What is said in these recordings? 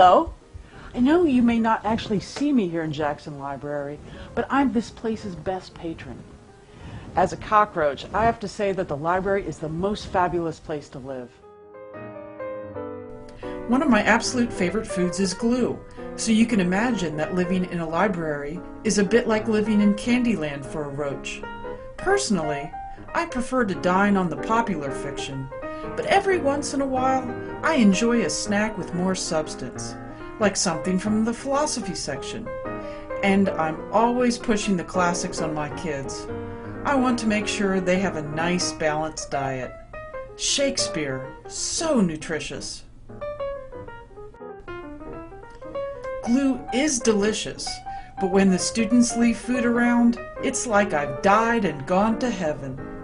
Hello. I know you may not actually see me here in Jackson Library, but I'm this place's best patron. As a cockroach, I have to say that the library is the most fabulous place to live. One of my absolute favorite foods is glue, so you can imagine that living in a library is a bit like living in Candyland for a roach. Personally, I prefer to dine on the popular fiction, but every once in a while I enjoy a snack with more substance, like something from the philosophy section. And I'm always pushing the classics on my kids. I want to make sure they have a nice balanced diet. Shakespeare, so nutritious. Glue is delicious, but when the students leave food around, it's like I've died and gone to heaven.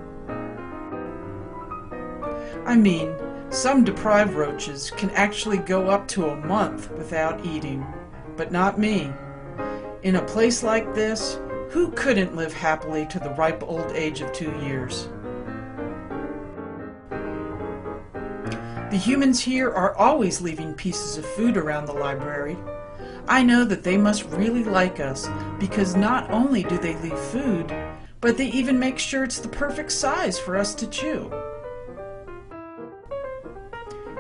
I mean, some deprived roaches can actually go up to a month without eating, but not me. In a place like this, who couldn't live happily to the ripe old age of two years? The humans here are always leaving pieces of food around the library. I know that they must really like us because not only do they leave food, but they even make sure it's the perfect size for us to chew.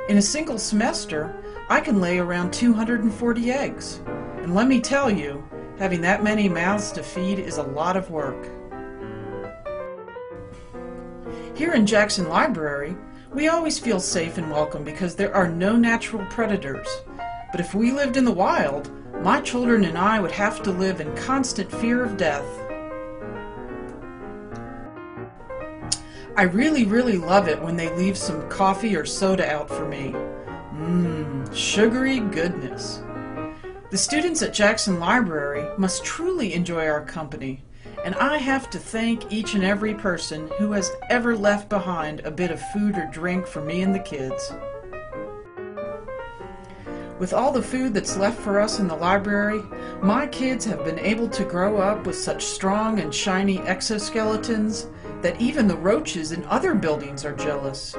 In a single semester, I can lay around 240 eggs. And let me tell you, having that many mouths to feed is a lot of work. Here in Jackson Library, we always feel safe and welcome because there are no natural predators. But if we lived in the wild, my children and I would have to live in constant fear of death. I really, really love it when they leave some coffee or soda out for me. Mmm, sugary goodness. The students at Jackson Library must truly enjoy our company, and I have to thank each and every person who has ever left behind a bit of food or drink for me and the kids. With all the food that's left for us in the library, my kids have been able to grow up with such strong and shiny exoskeletons that even the roaches in other buildings are jealous.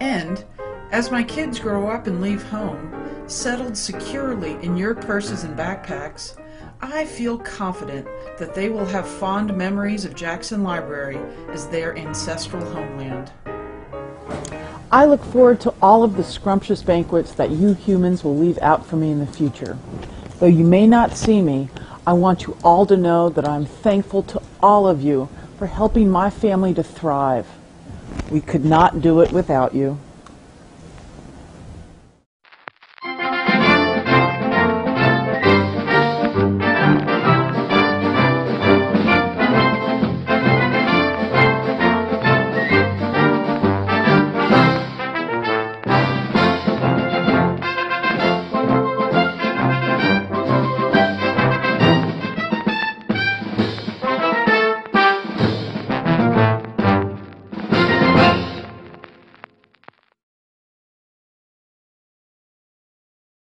And, as my kids grow up and leave home, settled securely in your purses and backpacks, I feel confident that they will have fond memories of Jackson Library as their ancestral homeland. I look forward to all of the scrumptious banquets that you humans will leave out for me in the future. Though you may not see me, I want you all to know that I'm thankful to all of you for helping my family to thrive. We could not do it without you.